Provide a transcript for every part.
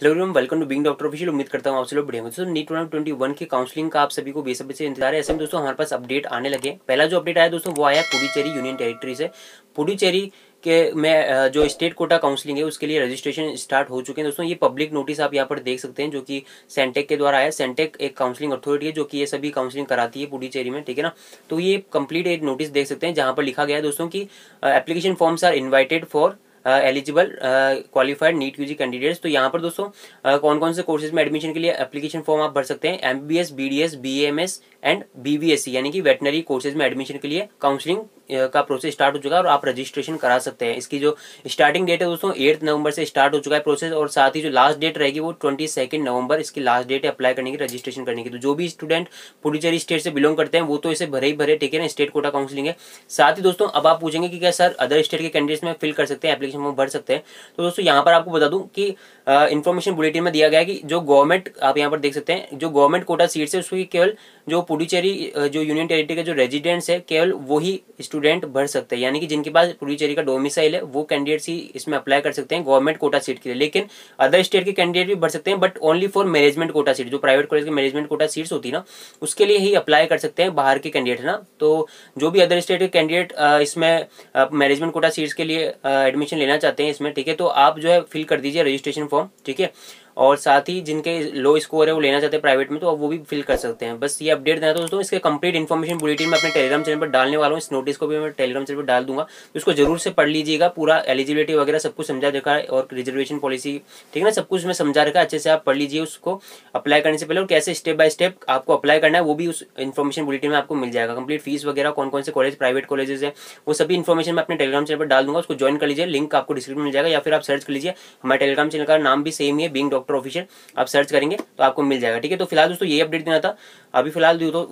Hello everyone welcome to being doctor official उम्मीद करता हूँ आप लोग बढ़िया दोस्तों नीट वन ट्वेंटी वन की काउंसलिंग का आप सभी को बेसब्री से इंतज़ार है। ऐसे में दोस्तों, हमारे पास अपडेट आने लगे पहला जो अपडेट आया दोस्तों, वो आया पुडुचेरी यूनियन टेरिटरी से। पुडुचेरी के में जो स्टेट कोटा काउंसलिंग है, उसके लिए रजिस्ट्रेशन स्टार्ट हो चुके हैं। दोस्तों, ये पब्लिक नोटिस आप यहाँ पर देख सकते हैं, जो कि सेंटेक के द्वारा आया। सेंटेक एक काउंसलिंग अथॉरिटी है, जो कि ये सभी काउंसलिंग कराती है पुडुचेरी में, ठीक है ना? तो ये कंप्लीट एक नोटिस देख सकते हैं, जहाँ पर लिखा गया है दोस्तों की application forms are invited for eligible qualified NEET UG candidates तो यहाँ पर दोस्तों uh, कौन कौन से कोर्सेज में एडमिशन के लिए एप्लीकेशन फॉर्म आप भर सकते हैं? M B S B D S B M S and B B S C यानी कि वेटनरी कोर्सेज में एडमिशन के लिए काउंसलिंग का प्रोसेस स्टार्ट हो चुका है और आप रजिस्ट्रेशन करा सकते हैं। इसकी जो स्टार्टिंग डेट है दोस्तों एट नवंबर से स्टार्ट हो चुका है प्रोसेस और साथ ही जो लास्ट डेट रहेगी वो ट्वेंटी सेकंड नवंबर इसकी लास्ट डेट है अप्लाई करने की रजिस्ट्रेशन करने की। तो जो भी स्टूडेंट पुडुचेरी स्टेट से बिलोंग करते हैं वो तो इसे भरे ही भरे ठीक है ना? स्टेट कोटा काउंसिलिंग है। साथ ही दोस्तों अब आप पूछेंगे कि क्या सर अदर स्टेट के कैंडिडेट्स में फिल कर सकते हैं एप्लीकेशन फॉर्म भर सकते हैं। तो दोस्तों, यहाँ पर आपको बता दूँ कि इन्फॉर्मेशन बुलेटिन में दिया गया कि जो गवर्नमेंट आप यहाँ पर देख सकते हैं, जो गवर्नमेंट कोटा सीट्स है, उसकी केवल जो पुडुचेरी जो यूनियन टेरिटरी के जो रेजिडेंट्स है, केवल वही स्टूडेंट भर सकते हैं। यानी कि जिनके पास पुडुचेरी का डोमिसाइल है, वो कैंडिडेट्स ही इसमें अप्लाई कर सकते हैं गवर्नमेंट कोटा सीट के लिए। लेकिन अदर स्टेट के कैंडिडेट भी भर सकते हैं but only for management quota seat जो प्राइवेट कॉलेज की मैनेजमेंट कोटा सीट्स होती ना, उसके लिए ही अप्लाई कर सकते हैं बाहर के कैंडिडेट ना? तो जो भी अदर स्टेट के कैंडिडेट इसमें मैनेजमेंट कोटा सीट्स के लिए एडमिशन लेना चाहते हैं इसमें, ठीक है? तो आप जो है फिल कर दीजिए रजिस्ट्रेशन फॉर्म ठीक है? और साथ ही जिनके लो स्कोर है, वो लेना चाहते हैं प्राइवेट में तो अब वो भी फिल कर सकते हैं। बस ये अपडेट देना दोस्तों, इसके कंप्लीट इन्फॉर्मेशन बुलेटिन में अपने टेलीग्राम चैनल पर डालने वाला हूँ। इस नोटिस को भी मैं टेलीग्राम चैनल पर डाल दूँगा। तो उसको ज़रूर से पढ़ लीजिएगा, पूरा एलिजिबिलिटी वगैरह सब कुछ समझा रखा है और रिजर्वेशन पॉलिसी ठीक है ना, सब कुछ मैं समझा रखा है, अच्छे से आप पढ़ लीजिए उसको अप्लाई करने से पहले और कैसे स्टेप बाय स्टेप आपको अप्लाई करना है, वो भी उस इन्फॉर्मेशन बुलेटिन में आपको मिल जाएगा। कंप्लीट फ़ीस वगैरह कौन कौन से कॉलेज प्राइवेट कॉलेजेस है, वो सभी इन्फॉर्मेशन मैं अपने टेलीग्राम चैनल पर डाल दूँगा, उसको ज्वाइन कर लीजिए लिंक आपको डिस्क्रिप्शन मिल जाएगा, या फिर आप सर्च कर लीजिए, हमारे टेलीग्राम चैनल का नाम भी सेम ही है बिंग डॉक्टर ऑफिशियल आप सर्च करेंगे तो आपको मिल जाएगा, ठीक है? तो फ़िलहाल दोस्तों, ये अपडेट देना था। अभी फ़िलहाल तो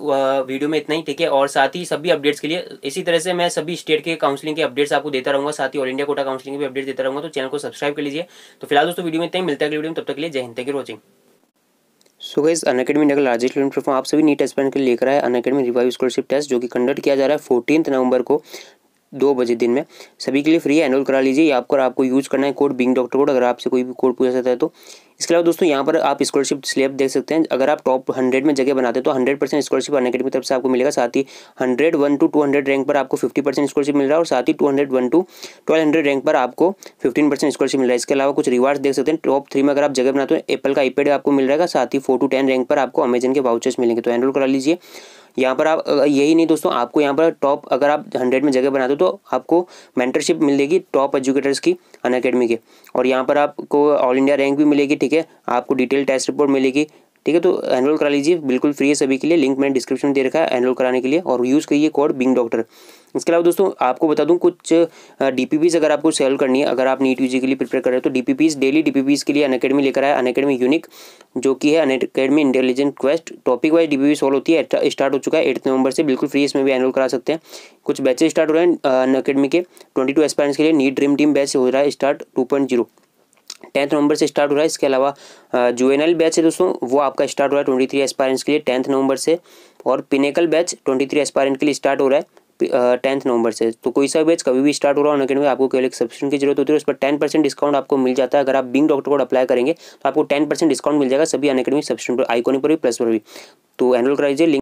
वीडियो में इतना ही, ठीक है? और साथ ही सभी अपडेट्स के लिए, इसी तरह से मैं सभी स्टेट के काउंसलिंग के अपडेट्स आपको देता रहूँगा, साथ ही ऑल इंडिया कोटा काउंसलिंग के भी अपडेट देता रहूँगा तो चैनल को सब्सक्राइब कर लीजिए। तो फ़िलहाल दोस्तों वीडियो में इतना ही, मिलता है वीडियो में, तब तक के लिए जय हिंद यू वॉचिंग सो गैस अन अकेडमी नगर लार्जेस्ट प्लेटफॉर्म आप सभी नीट एस्पेंट के लिए लेकर आए Unacademy revive scholarship test जो कि कंडक्ट किया जा रहा है फोर्टीन नवंबर को। दो बजे दिन में। सभी के लिए फ्री है एनरोल करा लीजिए। आपको आपको यूज़ करना है कोड बिंग डॉक्टर कोड अगर आपसे कोई भी कोड पूछा जाता है तो। इसके अलावा दोस्तों, यहाँ पर आप स्कॉलरशिप स्लेब देख सकते हैं। अगर आप टॉप हंड्रेड में जगह बनाते हैं तो hundred percent scholarship Unacademy तरफ़ से आपको मिलेगा। साथ ही hundred one to two hundred rank पर आपको फिफ्टी परसेंट स्कॉलरशिप मिल रहा है और साथ ही two hundred one to twelve hundred rank पर आपको फिफ्टीन परसेंट स्कॉलरशिप मिल रहा है। इसके अलावा कुछ रिवार्ड्स देख सकते हैं। टॉप थ्री में अगर आप जगह बनाते हैं एप्पल का आईपेड आपको मिल रहेगा। साथ ही फोर टू टेन रैंक पर आपको अमेजन के वाउचर्स मिलेंगे। तो एनरोल करा लीजिए। यहाँ पर आप यही नहीं दोस्तों, आपको यहाँ पर टॉप अगर आप हंड्रेड में जगह बनाते हो तो आपको मेंटरशिप मिलेगी टॉप एजुकेटर्स की, अन अकेडमी के। और यहाँ पर आपको ऑल इंडिया रैंक भी मिलेगी, ठीक है? आपको डिटेल टेस्ट रिपोर्ट मिलेगी ठीक है तो एनरोल करा लीजिए, बिल्कुल फ्री है सभी के लिए। लिंक मैंने डिस्क्रिप्शन में दे रखा है एनरोल कराने के लिए और यूज़ करिए कोड बिंग डॉक्टर इसके अलावा दोस्तों, आपको बता दूँ, कुछ डी अगर आपको सेल करनी है, अगर आप नीट यूजी के लिए प्रिपेयर कर रहे हो तो डी डेली डी के लिए अन अकेडमी लेकर आया। अन अकेडमी यूनिक जो कि है Unacademy intelligent quest topic wise the solve होती है स्टार्ट हो चुका है, एट्थ नवंबर से बिल्कुल फ्री इसमें भी एनरोल करा सकते हैं। कुछ बैचेज स्टार्ट हो रहे हैं अन अकेडमी के। ट्वेंटी टू के लिए नीट ड्रीम टीम बैच हो रहा है start two point zero tenth November से स्टार्ट हो रहा है। इसके अलावा जो एन बैच है दोस्तों, वो आपका स्टार्ट हो रहा है ट्वेंटी थ्री एस्पायरेंट्स के लिए टेंथ नवंबर से। और pinnacle batch twenty three aspirant के लिए स्टार्ट हो रहा है टेंथ नवंबर से। तो कोई सा बैच कभी भी स्टार्ट हो रहा है अकेडमी आपको केवल एक सब्सक्रिप्शन की ज़रूरत होती है उस पर टेन परसेंट डिस्काउंट आपको मिल जाता है। अगर आप बिंग डॉक्टर कोड अप्लाई करेंगे तो आपको टेन परसेंट डिस्काउंट मिल जाएगा, सभी अन अकेडमी सब्सक्रिप्शन आइकोनी पर भी प्लस पर भी। तो एनरोल कराइए लिंक